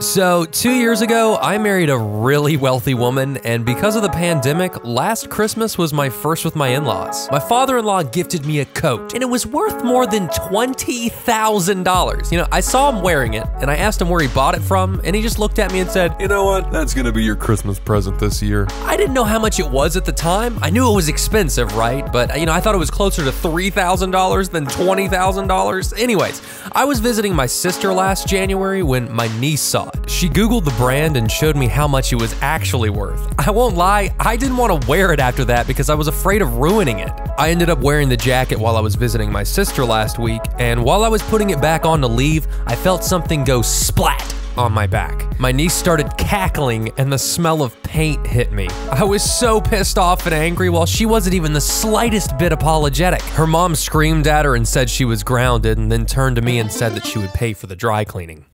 So, two years ago, I married a really wealthy woman, and because of the pandemic, last Christmas was my first with my in laws. My father in law gifted me a coat, and it was worth more than $20,000. You know, I saw him wearing it, and I asked him where he bought it from, and he just looked at me and said, You know what? That's gonna be your Christmas present this year. I didn't know how much it was at the time. I knew it was expensive, right? But, you know, I thought it was closer to $3,000 than $20,000. Anyways, I was visiting my sister last January when my niece saw She Googled the brand and showed me how much it was actually worth. I won't lie, I didn't want to wear it after that because I was afraid of ruining it. I ended up wearing the jacket while I was visiting my sister last week, and while I was putting it back on to leave, I felt something go splat on my back. My niece started cackling and the smell of paint hit me. I was so pissed off and angry while she wasn't even the slightest bit apologetic. Her mom screamed at her and said she was grounded and then turned to me and said that she would pay for the dry cleaning.